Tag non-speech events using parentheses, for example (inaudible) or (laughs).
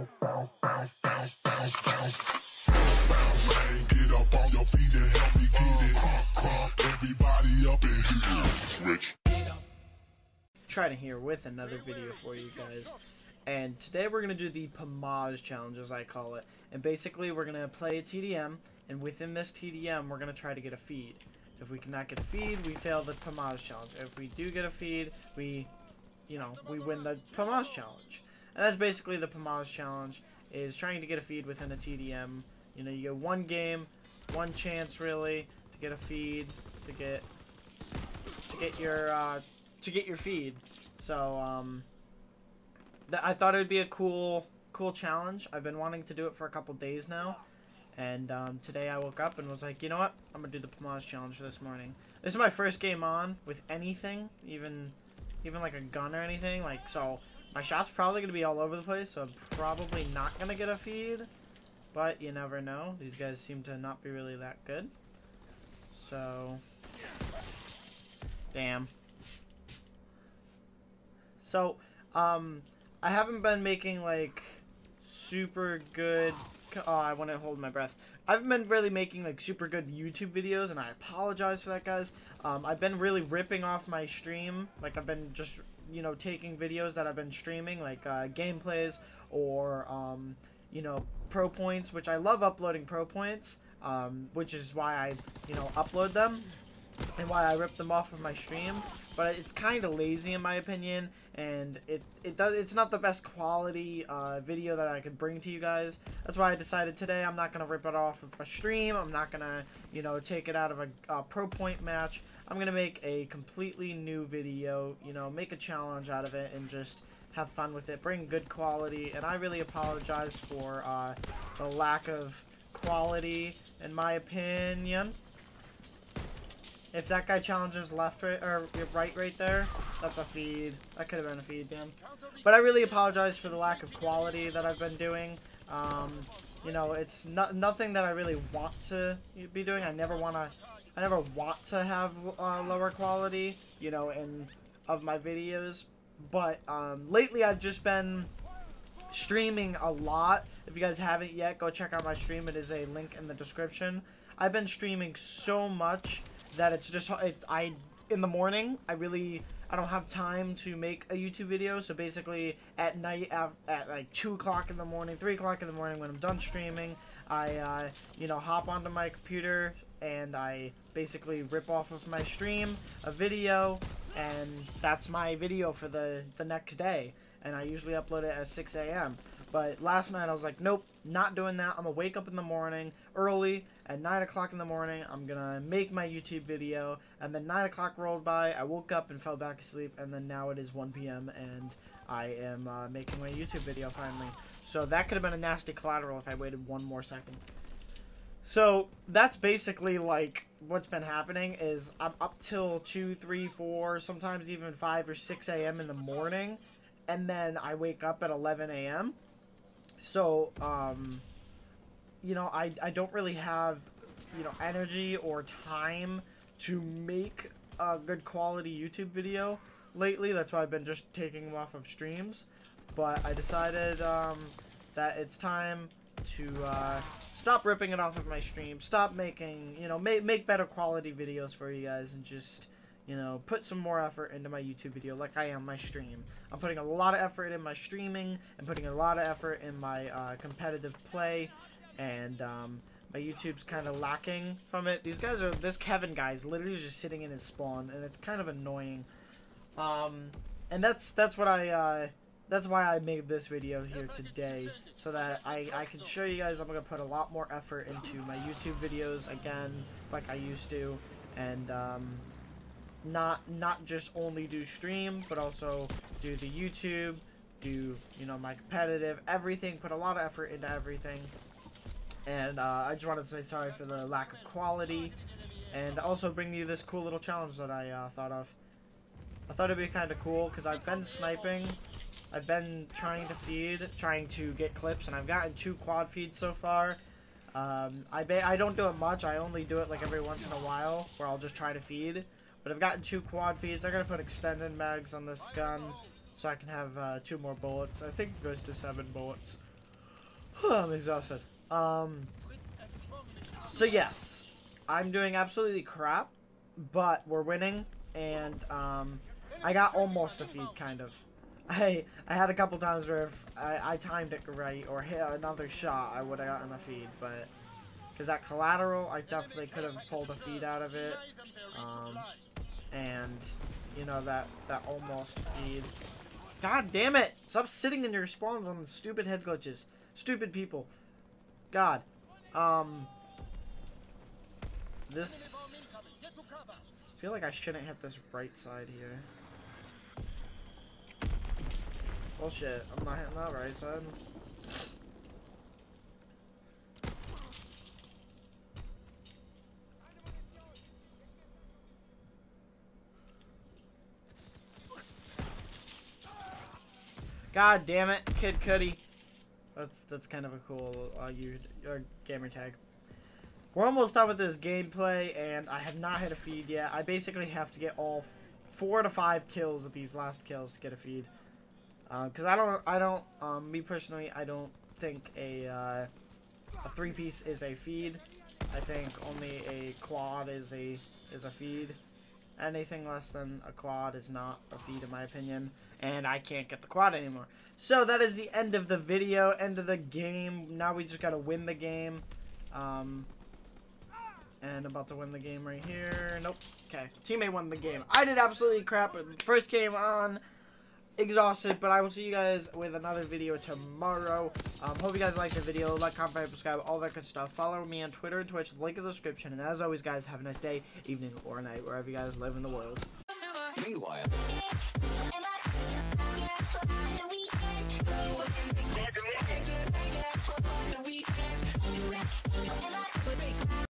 In here. Here with another video for you guys. And today we're going to do the Pamaj Challenge, as I call it. And basically, we're going to play a TDM, and within this TDM, we're going to try to get a feed. If we cannot get a feed, we fail the Pamaj Challenge. If we do get a feed, we, you know, we win the Pamaj Challenge. And that's basically the Pamaj Challenge, is trying to get a feed within a TDM. You know, you get one game, one chance, really, to get a feed, to get, to get your, uh, to get your feed. So, um, I thought it would be a cool, cool challenge. I've been wanting to do it for a couple days now. And um, today I woke up and was like, you know what? I'm gonna do the Pamaj challenge this morning. This is my first game on with anything, even, even like a gun or anything. Like so, my shot's probably gonna be all over the place. So I'm probably not gonna get a feed, but you never know. These guys seem to not be really that good. So, damn. So, um, I haven't been making like super good. Oh, I want to hold my breath. I haven't been really making like super good YouTube videos, and I apologize for that, guys. Um, I've been really ripping off my stream. Like I've been just you know taking videos that I've been streaming, like uh, gameplays or um, you know pro points, which I love uploading pro points. Um, which is why I you know upload them and why I rip them off of my stream. But it's kind of lazy in my opinion, and it it does it's not the best quality uh, video that I could bring to you guys. That's why I decided today I'm not gonna rip it off of a stream. I'm not gonna you know take it out of a pro point match. I'm gonna make a completely new video. You know, make a challenge out of it and just have fun with it. Bring good quality, and I really apologize for uh, the lack of quality in my opinion. If that guy challenges left right or right right there, that's a feed. That could have been a feed, man. But I really apologize for the lack of quality that I've been doing. Um, you know, it's not nothing that I really want to be doing. I never want to. I never want to have uh, lower quality, you know, in of my videos. But um, lately, I've just been streaming a lot. If you guys haven't yet, go check out my stream. It is a link in the description. I've been streaming so much that it's just it's I in the morning I really I don't have time to make a YouTube video so basically at night at, at like 2 o'clock in the morning 3 o'clock in the morning when I'm done streaming I uh, you know hop onto my computer and I basically rip off of my stream a video and that's my video for the the next day and I usually upload it at 6 a.m. But last night I was like, nope, not doing that. I'm gonna wake up in the morning early at 9 o'clock in the morning. I'm gonna make my YouTube video. And then 9 o'clock rolled by. I woke up and fell back asleep. And then now it is 1 p.m. and I am uh, making my YouTube video finally. So that could have been a nasty collateral if I waited one more second. So that's basically like what's been happening is I'm up till 2, 3, 4, sometimes even 5 or 6 a.m. in the morning. And then I wake up at 11 a.m. So, um, you know, I, I don't really have, you know, energy or time to make a good quality YouTube video lately. That's why I've been just taking them off of streams. But I decided um, that it's time to uh, stop ripping it off of my stream. Stop making, you know, make, make better quality videos for you guys and just you know, put some more effort into my YouTube video like I am my stream. I'm putting a lot of effort in my streaming and putting a lot of effort in my uh, competitive play, and um, my YouTube's kind of lacking from it. These guys are, this Kevin guy is literally just sitting in his spawn, and it's kind of annoying. Um, and that's, that's what I, uh, that's why I made this video here today, so that I, I can show you guys I'm to put a lot more effort into my YouTube videos again, like I used to, and, um, not not just only do stream, but also do the YouTube, do you know my competitive, everything. Put a lot of effort into everything, and uh, I just wanted to say sorry for the lack of quality, and also bring you this cool little challenge that I uh, thought of. I thought it'd be kind of cool because I've been sniping. I've been trying to feed, trying to get clips, and I've gotten two quad feeds so far. Um, I I don't do it much. I only do it like every once in a while, where I'll just try to feed. But I've gotten two quad feeds. I'm going to put extended mags on this gun so I can have uh, two more bullets. I think it goes to seven bullets. (sighs) I'm exhausted. Um, so yes, I'm doing absolutely crap, but we're winning, and um, I got almost a feed, kind of. (laughs) I I had a couple times where if I, I timed it right or hit another shot, I would have gotten a feed, but because that collateral, I definitely could have pulled a feed out of it, um, and you know that that almost feed. God damn it! Stop sitting in your spawns on stupid head glitches. Stupid people. God. Um. This. I feel like I shouldn't hit this right side here. Bullshit. I'm not hitting that right side. God damn it, Kid Cudi. That's that's kind of a cool uh, you uh, gamer tag. We're almost done with this gameplay, and I have not hit a feed yet. I basically have to get all four to five kills of these last kills to get a feed. Because uh, I don't, I don't, um, me personally, I don't think a uh, a three piece is a feed. I think only a quad is a is a feed. Anything less than a quad is not a feat, in my opinion. And I can't get the quad anymore. So that is the end of the video, end of the game. Now we just gotta win the game. Um, and about to win the game right here. Nope. Okay. Teammate won the game. I did absolutely crap. First game on exhausted, but I will see you guys with another video tomorrow. Um, hope you guys liked the video. Like, comment, subscribe, all that good stuff. Follow me on Twitter and Twitch. Link in the description. And as always, guys, have a nice day, evening, or night, wherever you guys live in the world. Meanwhile.